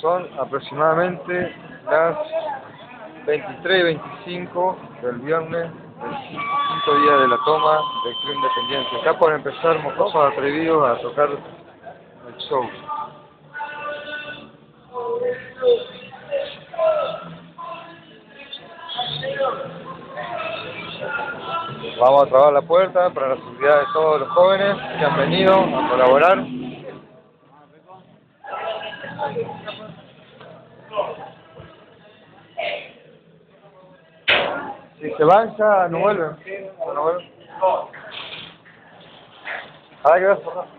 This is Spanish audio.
Son aproximadamente las 23 y 25 del viernes, del quinto día de la toma del Club Independiente. Acá por empezar Mocosos Atrevidos a tocar el show. Vamos a trabar la puerta para la seguridad de todos los jóvenes que han venido a colaborar. Si se van ya no vuelven. No vuelven. Ahora que